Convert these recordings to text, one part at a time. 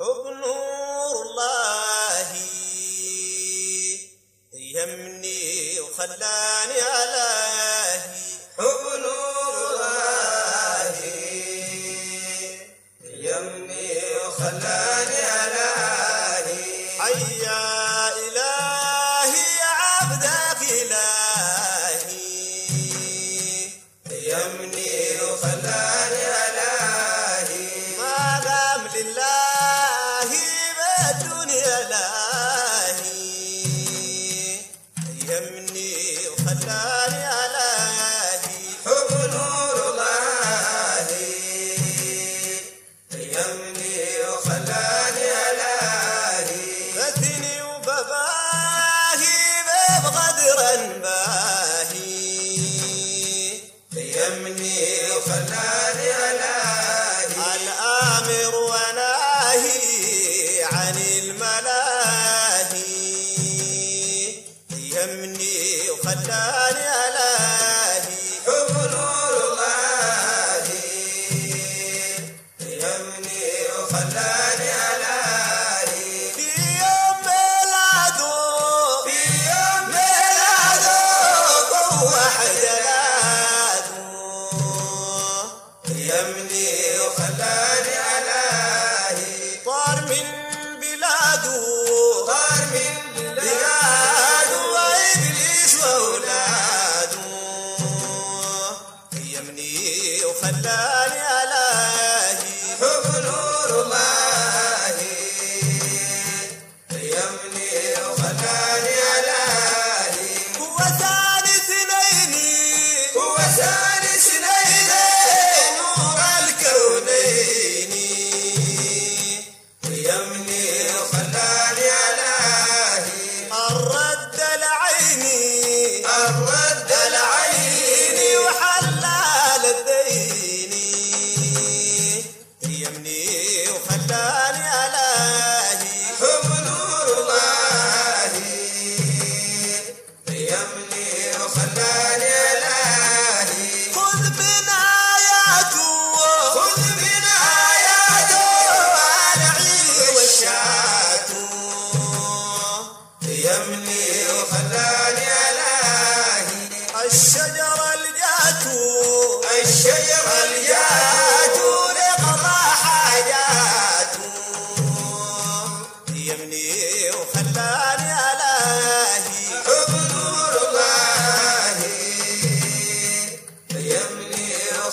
حب نور الله. يهمني وخلاني على حب نور الله. يهمني وخلاني على حيا إلهي عبدك إلهي. يهمني وخلاني خلاني على حب نور الله. يمني وخلاني على غثني وبباهي بغدرا باهي يمني وخلاني على الآمر الله وحده Yeah.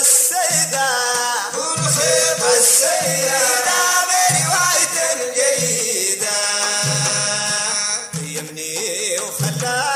السيدة ونصيب السيدة برواية جيدة. قيمني وخلاها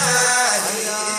خلاني